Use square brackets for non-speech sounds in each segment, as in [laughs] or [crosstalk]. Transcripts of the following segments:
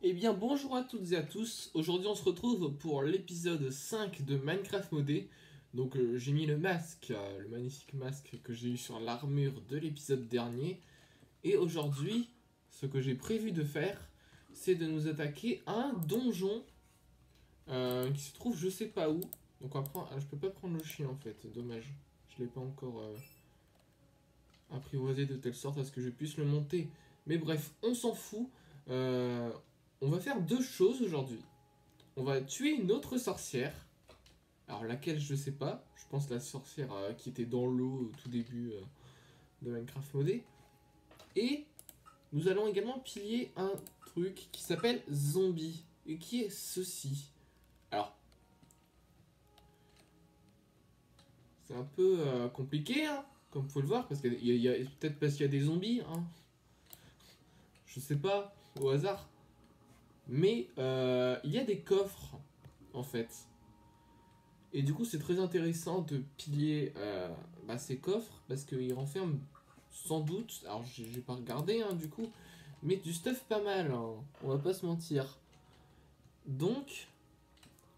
Eh bien bonjour à toutes et à tous, aujourd'hui on se retrouve pour l'épisode 5 de Minecraft modé. Donc euh, j'ai mis le masque, euh, le magnifique masque que j'ai eu sur l'armure de l'épisode dernier. Et aujourd'hui, ce que j'ai prévu de faire, c'est de nous attaquer à un donjon euh, qui se trouve je sais pas où. Donc on va ah, je peux pas prendre le chien en fait, dommage. Je l'ai pas encore apprivoisé de telle sorte à ce que je puisse le monter. Mais bref, on s'en fout. On va faire deux choses aujourd'hui. On va tuer une autre sorcière. Alors laquelle je sais pas. Je pense la sorcière euh, qui était dans l'eau au tout début euh, de Minecraft modé. Et nous allons également piller un truc qui s'appelle zombie. Et qui est ceci. Alors. C'est un peu euh, compliqué, hein, comme vous pouvez le voir, parce a- peut-être parce qu'il y a des zombies, hein. Je sais pas, au hasard. Mais euh, il y a des coffres, en fait. Et du coup, c'est très intéressant de piller euh, bah, ces coffres parce qu'ils renferment sans doute, alors j'ai pas regardé hein, du coup, mais du stuff pas mal, hein, on va pas se mentir. Donc,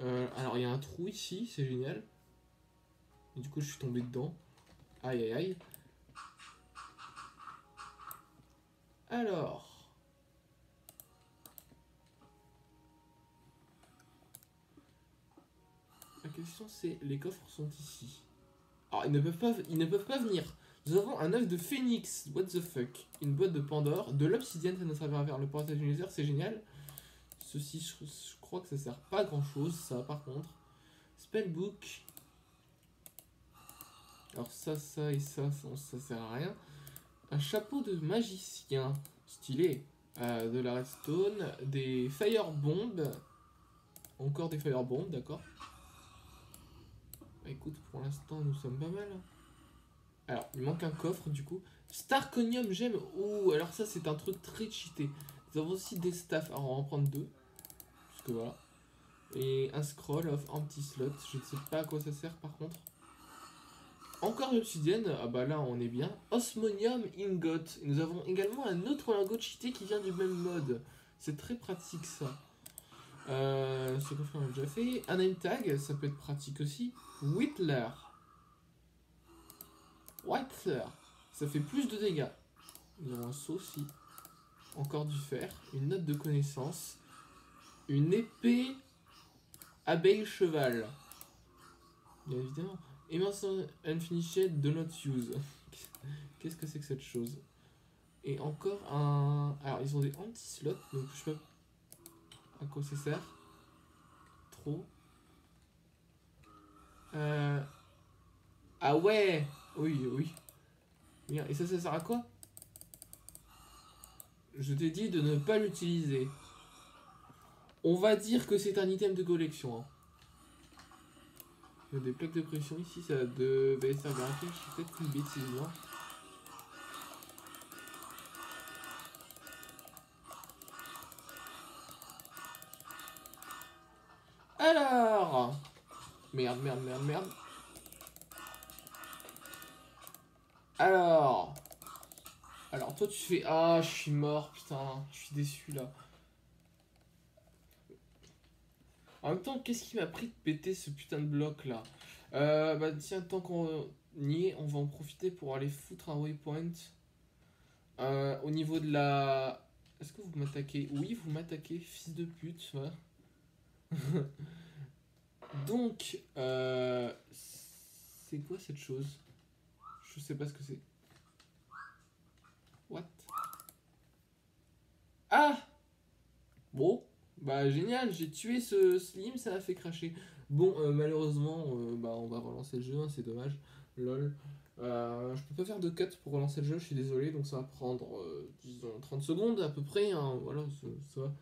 euh, alors il y a un trou ici, c'est génial. Et du coup, je suis tombé dedans. Aïe aïe aïe. Alors. La question c'est les coffres sont ici. Alors ils ne peuvent pas venir. Nous avons un œuf de phénix, what the fuck? Une boîte de Pandore, de l'obsidienne, ça nous servira vers le portail du Nether, c'est génial. Ceci, je, crois que ça sert pas à grand chose, ça par contre. Spellbook. Alors ça, ça et ça, ça, ça sert à rien. Un chapeau de magicien, stylé. Euh, de la redstone, des fire bombs. Encore des fire bombs, d'accord. Écoute, pour l'instant, nous sommes pas mal. Alors, il manque un coffre du coup. Starconium gemme. Ouh, alors ça, c'est un truc très cheaté. Nous avons aussi des staffs. Alors, on va en prendre deux. Parce que voilà. Et un scroll of empty slot. Je ne sais pas à quoi ça sert par contre. Encore l'obsidienne. Ah bah là, on est bien. Osmonium ingot. Et nous avons également un autre lingot cheaté qui vient du même mode. C'est très pratique ça. Euh, ce coffre on a déjà fait? Un name tag, ça peut être pratique aussi. Whittler. Whittler. Ça fait plus de dégâts. Nous avons un saut. Encore du fer. Une note de connaissance. Une épée abeille cheval. Bien évidemment. Emerson Unfinished Do Not Use. [laughs] Qu'est-ce que c'est que cette chose? Et encore un. Alors, ils ont des anti-slots, donc je sais pas à quoi ça sert. Trop. Euh... Ah ouais Oui, oui. Et ça, ça sert à quoi? Je t'ai dit de ne pas l'utiliser. On va dire que c'est un item de collection. hein. Il y a des plaques de pression ici, ça devait servir à quelque peut-être une bêtise, non? Merde, merde, merde, merde. Alors Alors toi tu fais... Ah, je suis mort, putain. Je suis déçu là. En même temps, qu'est-ce qui m'a pris de péter ce putain de bloc là? Euh, Bah tiens, tant qu'on y est, on va en profiter pour aller foutre un waypoint. Euh, au niveau de la... Est-ce que vous m'attaquez? Oui, vous m'attaquez, fils de pute. ouais. [laughs] Donc, euh, c'est quoi cette chose? Je sais pas ce que c'est. What? Ah Bon, bah génial, j'ai tué ce slim, ça a fait cracher. Bon, euh, malheureusement, euh, bah on va relancer le jeu, hein, c'est dommage. Lol. Euh, je peux pas faire de cut pour relancer le jeu, je suis désolé, donc ça va prendre, disons, 30 secondes à peu près, hein, voilà, ça.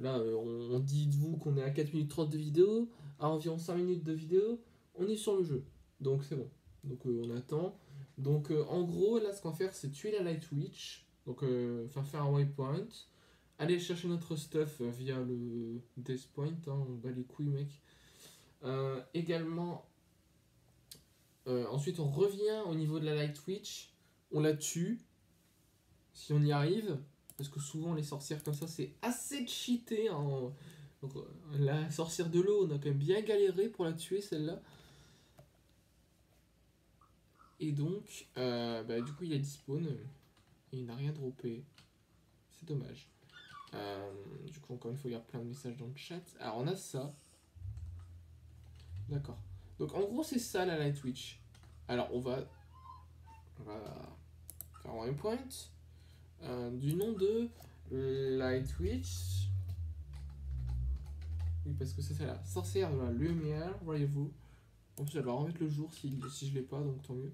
Là, on, on dit de vous qu'on est à 4 minutes 30 de vidéo, à environ 5 minutes de vidéo, on est sur le jeu. Donc c'est bon. Donc euh, on attend. Donc euh, en gros, là, ce qu'on va faire, c'est tuer la Light Witch. Donc, euh, faire un waypoint. Aller chercher notre stuff euh, via le Death Point. hein, on bat les couilles, mec. Également, ensuite, on revient au niveau de la Light Witch. On la tue. Si on y arrive. Parce que souvent les sorcières comme ça c'est assez cheaté. Hein. Donc, euh, la sorcière de l'eau, on a quand même bien galéré pour la tuer celle-là. Et donc, euh, bah, du coup il a despawn et il n'a rien droppé. C'est dommage. Euh, du coup encore une fois il y a plein de messages dans le chat. Alors on a ça. D'accord. Donc en gros c'est ça la light witch. Alors on va, on va faire un point du nom de light witch. Oui parce que ça c'est la sorcière de la lumière, voyez-vous. En plus elle va remettre le jour si, si je l'ai pas donc tant mieux.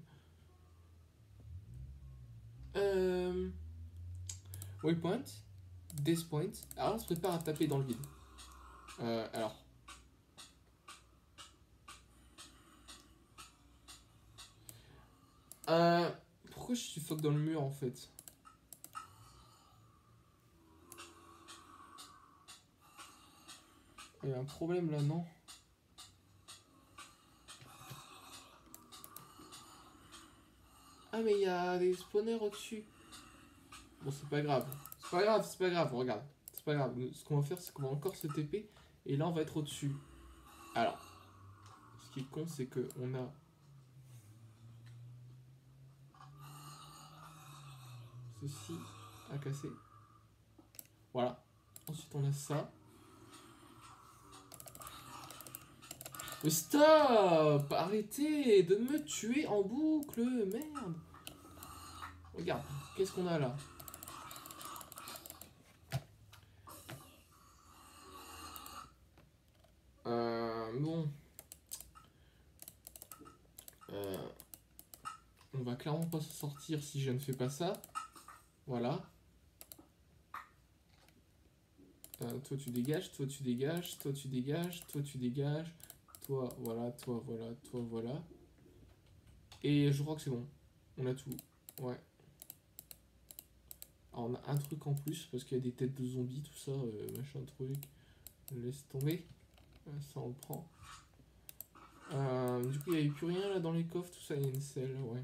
Euh, waypoint, this point. Alors on se prépare à taper dans le vide. Euh, alors Euh, pourquoi je suis fuck dans le mur en fait? Il y a un problème là, non? Ah mais il y a des spawners au-dessus. Bon c'est pas grave. C'est pas grave, c'est pas grave, regarde. C'est pas grave. Ce qu'on va faire c'est qu'on va encore se TP et là on va être au-dessus. Alors, ce qui est con c'est que on a ceci à casser. Voilà. Ensuite, on a ça. Stop Arrêtez de me tuer en boucle Merde Regarde, qu'est-ce qu'on a là? Euh, Bon. Euh, on va clairement pas se sortir si je ne fais pas ça. Voilà. Euh, toi tu dégages, toi tu dégages, toi tu dégages, toi tu dégages, toi voilà, toi voilà, toi voilà. Et je crois que c'est bon. On a tout. Ouais. Alors on a un truc en plus parce qu'il y a des têtes de zombies, tout ça, euh, machin truc. Laisse tomber. Euh, ça on le prend. du coup il n'y avait plus rien là dans les coffres, tout ça, il y a une selle, ouais.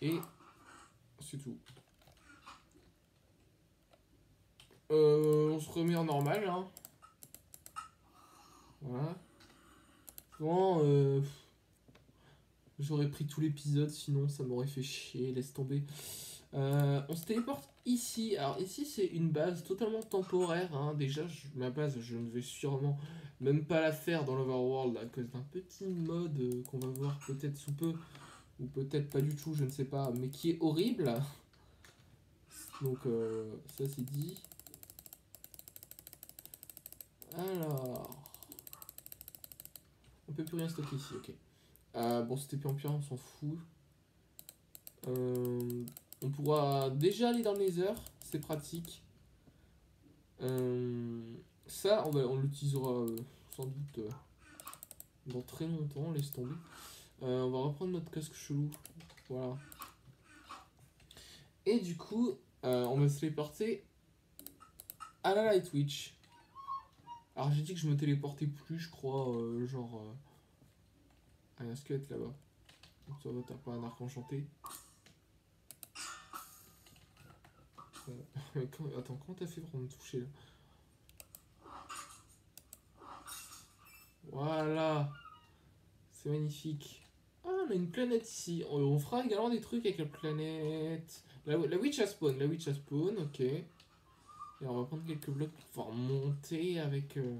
Et c'est tout. Euh, on se remet en normal, hein. Voilà. Euh, j'aurais pris tout l'épisode, sinon ça m'aurait fait chier, laisse tomber. Euh, on se téléporte ici. Alors ici c'est une base totalement temporaire. Hein. Déjà ma base je ne vais sûrement même pas la faire dans l'overworld à cause d'un petit mode qu'on va voir peut-être sous peu ou peut-être pas du tout, je ne sais pas, mais qui est horrible. Donc euh, ça c'est dit. Alors, on peut plus rien stocker ici, ok. Euh, bon, c'était pire, on s'en fout. Euh, on pourra déjà aller dans les heures, c'est pratique. ça, on, on l'utilisera sans doute dans très longtemps, laisse tomber. Euh, on va reprendre notre casque chelou. Voilà. Et du coup, euh, on va se téléporter à la Light Witch. Alors j'ai dit que je me téléportais plus, je crois, euh, genre... à un squelette là-bas. Ça va, t'as pas un arc enchanté. [laughs] Attends, comment t'as fait pour me toucher là? Voilà C'est magnifique. Ah, on a une planète ici. On, fera également des trucs avec la planète. La, witch a spawn, la witch a spawn, ok. Et on va prendre quelques blocs pour pouvoir monter avec... Euh,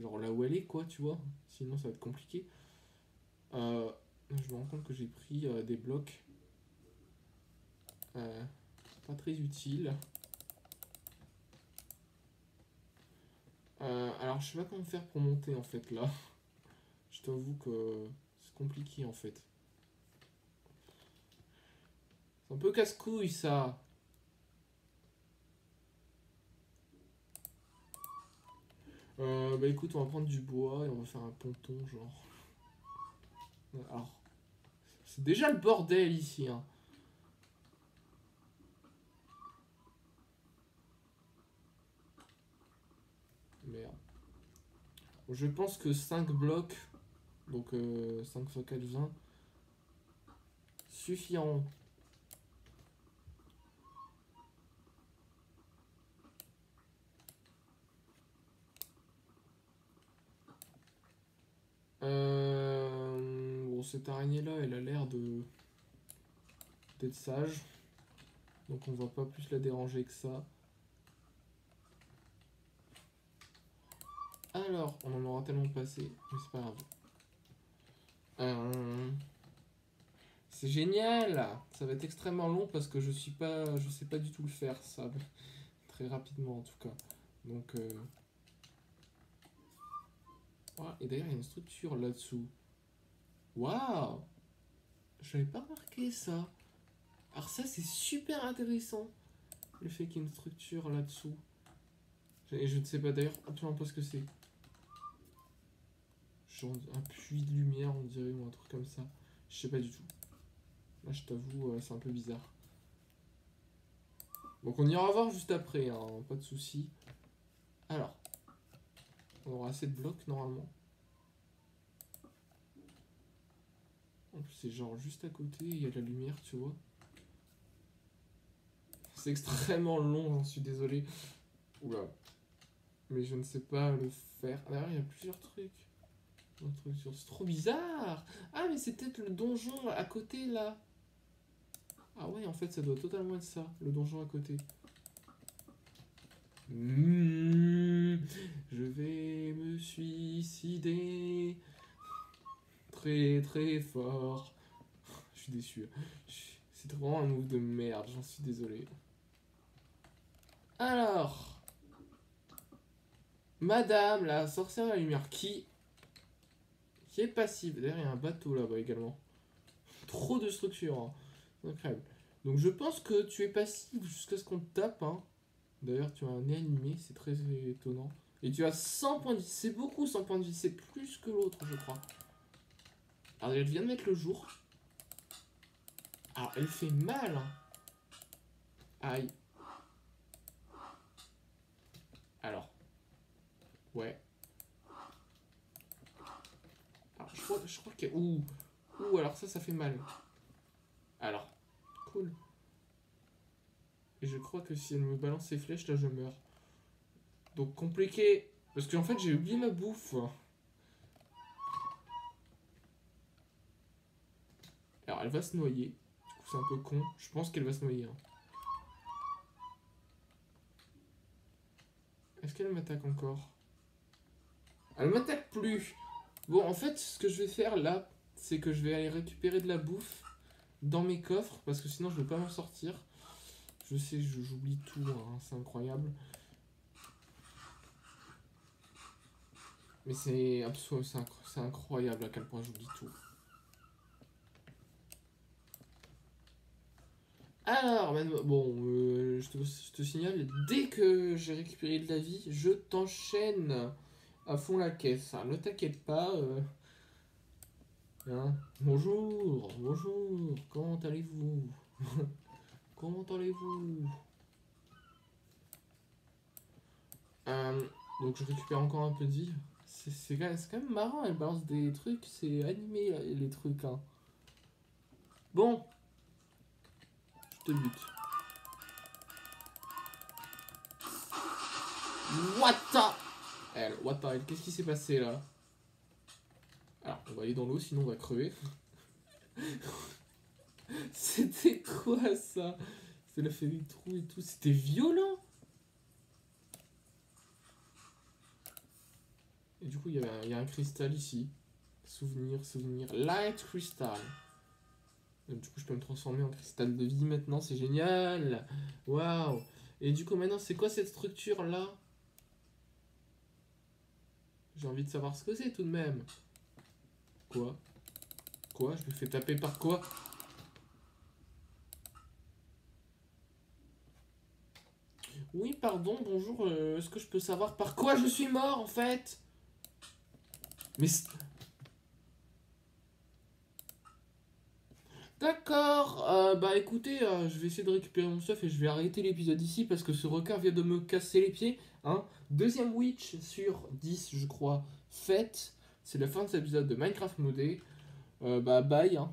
genre là où elle est, quoi, tu vois. Sinon, ça va être compliqué. Euh, je me rends compte que j'ai pris euh, des blocs. pas très utiles. alors, je sais pas comment faire pour monter, en fait, là. [laughs] Je t'avoue que compliqué en fait. C'est un peu casse-couille ça. Euh, bah écoute, on va prendre du bois et on va faire un ponton genre. Alors, c'est déjà le bordel ici. Hein. Merde. Je pense que 5 blocs donc 5 x 4, 20. Suffiront. Cette araignée là, elle a l'air de d'être sage. Donc on va pas plus la déranger que ça. Alors, on en aura tellement passé, mais c'est pas grave. Euh, c'est génial Ça va être extrêmement long parce que je suis pas. je sais pas du tout le faire ça. [laughs] Très rapidement en tout cas. Donc euh... et d'ailleurs il y a une structure là-dessous. Waouh J'avais pas remarqué ça. Alors ça c'est super intéressant. Le fait qu'il y ait une structure là-dessous. Et je ne sais pas d'ailleurs absolument pas ce que c'est. Genre un puits de lumière on dirait ou un truc comme ça. Je sais pas du tout. Là je t'avoue euh, c'est un peu bizarre. Donc on ira voir juste après, hein, pas de soucis. Alors, on aura assez de blocs normalement. En plus c'est genre juste à côté, il y a de la lumière, tu vois. C'est extrêmement long, j'en suis désolé. Oula. Mais je ne sais pas le faire. Ah, derrière, il y a plusieurs trucs. C'est trop bizarre. Ah, mais c'est peut-être le donjon à côté, là. Ah ouais, en fait, ça doit totalement être ça, le donjon à côté. Mmh, je vais me suicider. Très très fort. [laughs] Je suis déçu. C'est vraiment un move de merde, j'en suis désolé. Alors. Madame la sorcière de la lumière qui est passive. D'ailleurs, il y a un bateau là-bas également. Trop de structures. Hein. Incroyable. Donc je pense que tu es passif jusqu'à ce qu'on te tape. Hein. D'ailleurs, tu as un nez animé, c'est très étonnant. Et tu as 100 points de vie. C'est beaucoup 100 points de vie. C'est plus que l'autre, je crois. Alors, elle vient de mettre le jour. Alors, elle fait mal. Hein. Aïe. Alors. Ouais. Alors, je crois, je crois que... Ouh. Ouh, alors ça, ça fait mal. Alors. Cool. Et je crois que si elle me balance ses flèches, là, je meurs. Donc, compliqué. Parce qu'en fait, j'ai oublié ma bouffe. Alors, elle va se noyer. Du coup, c'est un peu con. Je pense qu'elle va se noyer. Hein. Est-ce qu'elle m'attaque encore? Elle m'attaque plus Bon, en fait, ce que je vais faire là, c'est que je vais aller récupérer de la bouffe dans mes coffres, parce que sinon je ne vais pas m'en sortir. Je sais, j'oublie tout, hein, c'est incroyable. Mais c'est incroyable à quel point j'oublie tout. Alors, bon, euh, je, te, signale, dès que j'ai récupéré de la vie, je t'enchaîne à fond la caisse. Hein. ne t'inquiète pas. Euh. Hein. bonjour, bonjour, comment allez-vous? [laughs] Comment allez-vous? Euh, Donc je récupère encore un peu de vie. C'est quand, même marrant, elle balance des trucs, c'est animé les trucs. Hein. Bon. Je te bute. What the Elle, what the Qu'est-ce qui s'est passé là? Alors, on va aller dans l'eau, sinon on va crever. [laughs] [laughs] C'était quoi ça? C'est la fait des trous et tout. C'était violent Et du coup, il y, a un cristal ici. Souvenir, souvenir. Light crystal. du coup, je peux me transformer en cristal de vie maintenant. C'est génial Waouh Et du coup, maintenant, c'est quoi cette structure-là? J'ai envie de savoir ce que c'est tout de même. Quoi? Quoi? Je me fais taper par quoi? Oui, pardon, bonjour, euh, est-ce que je peux savoir par quoi je suis mort en fait? Mais... D'accord, euh, bah écoutez, euh, je vais essayer de récupérer mon stuff et je vais arrêter l'épisode ici parce que ce requin vient de me casser les pieds. Hein. Deuxième witch sur 10, je crois, faite. C'est la fin de cet épisode de Minecraft modé. bah bye. Hein.